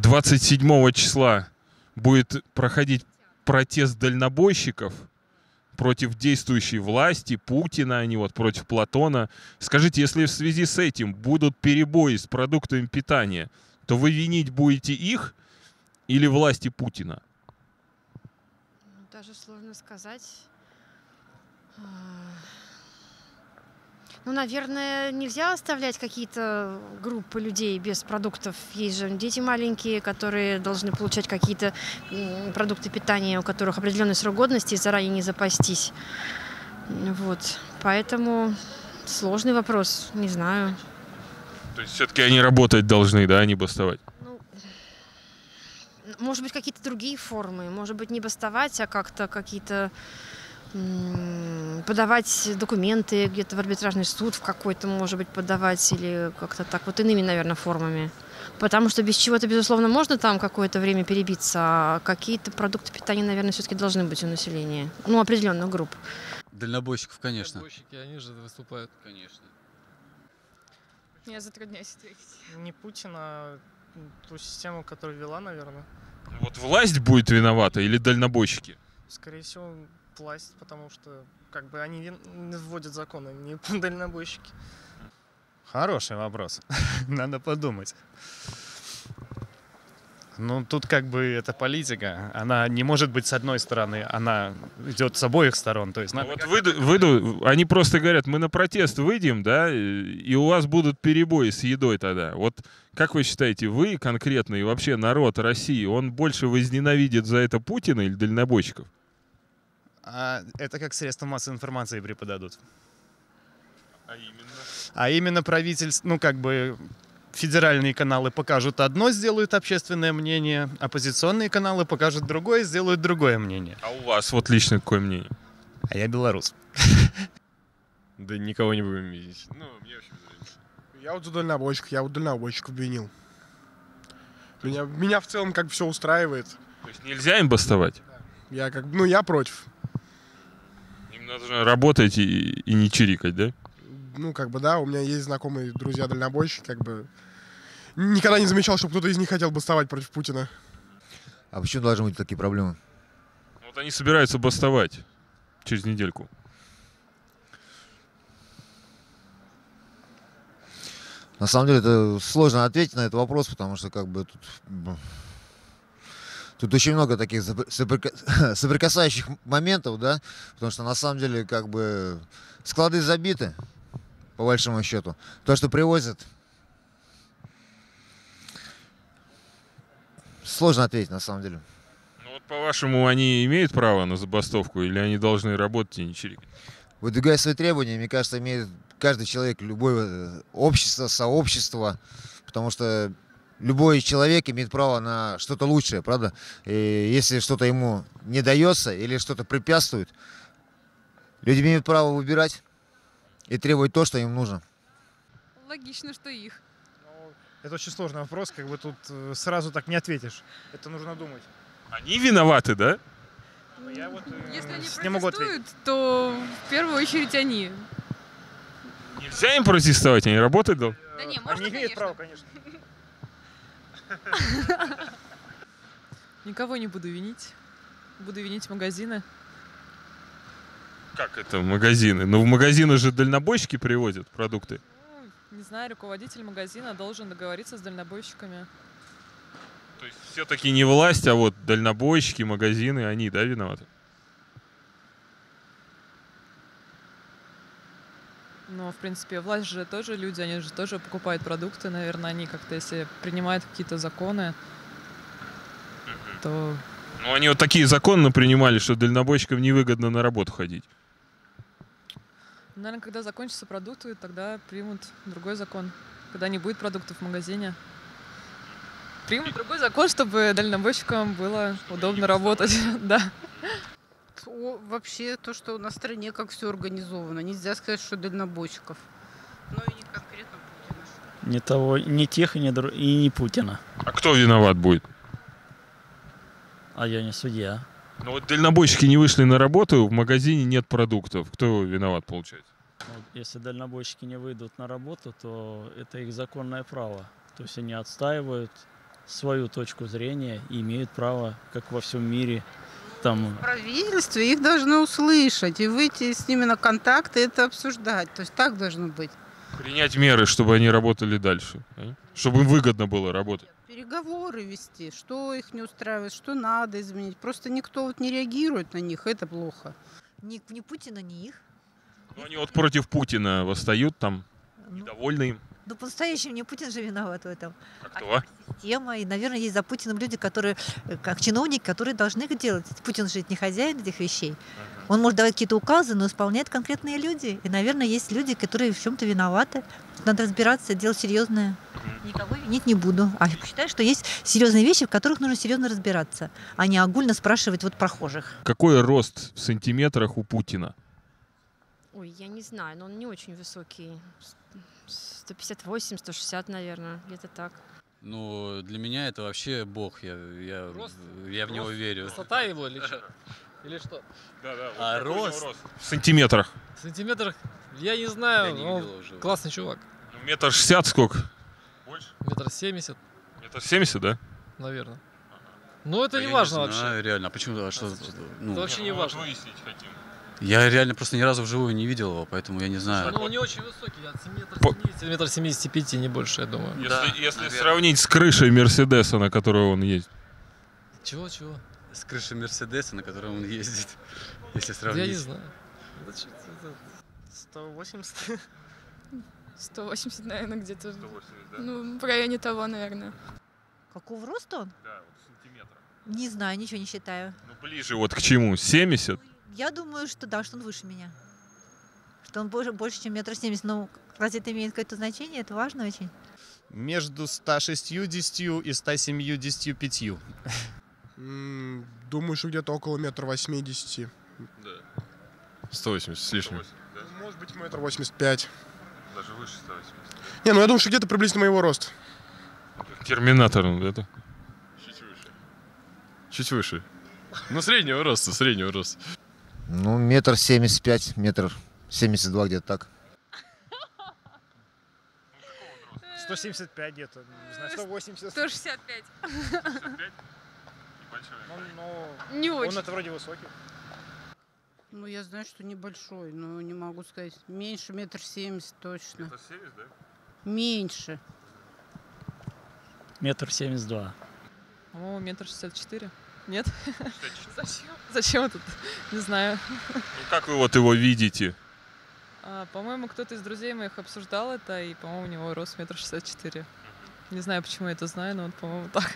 27 числа будет проходить протест дальнобойщиков против действующей власти, Путина, они вот против Платона. Скажите, если в связи с этим будут перебои с продуктами питания, то вы винить будете их или власти Путина? Даже сложно сказать. Ну, наверное, нельзя оставлять какие-то группы людей без продуктов. Есть же дети маленькие, которые должны получать какие-то продукты питания, у которых определенный срок годности, и заранее не запастись. Вот. Поэтому сложный вопрос, не знаю. То есть все-таки они работать должны, да, а не бастовать? Ну, может быть, какие-то другие формы. Может быть, не бастовать, а как-то какие-то подавать документы где-то в арбитражный суд в какой-то, может быть, подавать или как-то так вот иными, наверное, формами. Потому что без чего-то, безусловно, можно там какое-то время перебиться, а какие-то продукты питания, наверное, все-таки должны быть у населения. Ну, определенных групп. Дальнобойщиков, конечно. Дальнобойщики, они же выступают. Конечно. Я затрудняюсь ответить. Не Путина, а ту систему, которую вела, наверное. Вот власть будет виновата или дальнобойщики? Скорее всего, власть, потому что как бы они вводят законы, не дальнобойщики. Хороший вопрос. Надо подумать. Ну, тут как бы эта политика, она не может быть с одной стороны, она идет с обоих сторон. То есть Ну надо вот выйду, выйду- они просто говорят, мы на протест выйдем, да, и и у вас будут перебои с едой тогда. Вот как вы считаете, вы конкретно и вообще народ России, он больше возненавидит за это Путина или дальнобойщиков? А это как средства массовой информации преподадут. А именно? А именно правительство, ну как бы федеральные каналы покажут одно, сделают общественное мнение, оппозиционные каналы покажут другое, сделают другое мнение. А у вас вот лично какое мнение? А я белорус. Да никого не будем видеть. Ну, мне вообще. Я вот за дальнобойщиков, я вот дальнобойщиков винил. Меня, меня в целом как бы все устраивает. То есть нельзя им бастовать? Я как бы, ну я против. Нужно работать и, и не чирикать, да? Ну как бы да, у меня есть знакомые друзья дальнобойщики, как бы никогда не замечал, чтобы кто-то из них хотел бастовать против Путина. А почему должны быть такие проблемы? Вот они собираются бастовать через недельку. На самом деле это сложно ответить на этот вопрос, потому что как бы тут, тут очень много таких сопр- соприка- соприкасающих моментов, да, потому что на самом деле как бы склады забиты, по большому счету. То, что привозят, сложно ответить на самом деле. Ну вот по-вашему, они имеют право на забастовку или они должны работать и не чирикать? Выдвигая свои требования, мне кажется, имеет каждый человек, любое э, общество, сообщество, потому что любой человек имеет право на что-то лучшее, правда? И если что-то ему не дается или что-то препятствует, люди имеют право выбирать и требовать то, что им нужно. Логично, что их. Ну, это очень сложный вопрос, как бы тут э, сразу так не ответишь. Это нужно думать. Они виноваты, да? Но я вот э, Если они не могу ответить. то в первую очередь они. Нельзя им протестовать, они работать должны. Да не, Они можно, имеют конечно. право, конечно. Никого не буду винить. Буду винить магазины. Как это магазины? Ну в магазины же дальнобойщики привозят продукты. Ну, не знаю, руководитель магазина должен договориться с дальнобойщиками. То есть все-таки не власть, а вот дальнобойщики, магазины, они, да, виноваты? Но, в принципе, власть же тоже люди, они же тоже покупают продукты. Наверное, они как-то, если принимают какие-то законы, то Ну они вот такие законы принимали, что дальнобойщикам невыгодно на работу ходить. Наверное, когда закончатся продукты, тогда примут другой закон. Когда не будет продуктов в магазине. Примут другой закон, чтобы дальнобойщикам было удобно работать. Да. О, вообще, то, что на стране как все организовано. Нельзя сказать, что дальнобойщиков. Ну и не конкретно Путина. Ни того, ни тех, и ни, дру- и ни Путина. А кто виноват будет? А я не судья. Ну вот дальнобойщики не вышли на работу, в магазине нет продуктов. Кто виноват, получается? Вот Если дальнобойщики не выйдут на работу, то это их законное право. То есть они отстаивают свою точку зрения и имеют право, как во всем мире, там В правительстве их должны услышать и выйти с ними на контакт и это обсуждать. То есть так должно быть. Принять меры, чтобы они работали дальше. Чтобы им выгодно было работать. Переговоры вести, что их не устраивает, что надо изменить. Просто никто вот не реагирует на них, это плохо. Ни, ни Путина, ни их. Ну, они вот против Путина восстают там, Ну, недовольны им. ну, по-настоящему не Путин же виноват в этом. А кто? Тема. И, наверное, есть за Путиным люди, которые, э, как чиновники, которые должны их делать. Путин же не хозяин этих вещей. Он может давать какие-то указы, но исполняет конкретные люди. И, наверное, есть люди, которые в чем-то виноваты. Надо разбираться, делать серьезное. Никого винить не буду. А я считаю, что есть серьезные вещи, в которых нужно серьезно разбираться, а не огульно спрашивать вот прохожих. Какой рост в сантиметрах у Путина? Ой, я не знаю, но он не очень высокий. С- 158, 160, наверное, где-то так. Ну, для меня это вообще бог. Я, я, Рост? я в него Рост? верю. Высота его или что? Или что? Да, да. А рост? В сантиметрах. В сантиметрах? Я не знаю. Я не он видел уже. Классный чувак. Ну, Метр шестьдесят сколько? Метр семьдесят, Метр семьдесят, да? наверное. Но это Я не не важно знаю, вообще. реально. А почему? А что, ну, Это вообще не важно. выяснить хотим. Я реально просто ни разу вживую не видел его, поэтому я не знаю. Ну, он не очень высокий, от метра По- 70, метр 75, не больше, я думаю. Если, Да, если наверное. сравнить с крышей Мерседеса, на которой он ездит. Чего, чего? С крыши Мерседеса, на котором он ездит, если Я сравнить. не знаю. Это чё- это- 180? 180, наверное, где-то. Ну, в районе того, наверное. Какого роста он? Да, вот в сантиметрах. Не знаю, ничего не считаю. Ну, ближе вот к чему? 70? Я думаю, что да, что он выше меня. Что он больше, больше чем метр семьдесят. Ну, разве это имеет какое-то значение? Это важно очень. Между 160 и 175. М, Думаю, что где-то около метра восьмидесяти. 180 с лишним. Может быть, метр восемьдесят пять. Даже выше 180. Не, ну я думаю, что где-то приблизительно моего роста. Терминатор, ну, это. Чуть выше. Чуть выше. Ну, среднего роста, среднего роста. Ну, метр семьдесят пять, метр семьдесят два где-то так. 175 где-то, не знаю, 180. 165. Ну, Не он очень. это вроде высокий. Ну, я знаю, что небольшой, но не могу сказать. Меньше метр семьдесят точно. Это 70, да? Меньше. метр семьдесят два. По-моему, метр шестьдесят четыре. Нет? Зачем? Зачем этот? Не знаю. Ну, как вы вот его видите? А, по-моему, кто-то из друзей моих обсуждал это, и, по-моему, у него рост метр шестьдесят четыре. Не знаю, почему я это знаю, но вот, по-моему, так.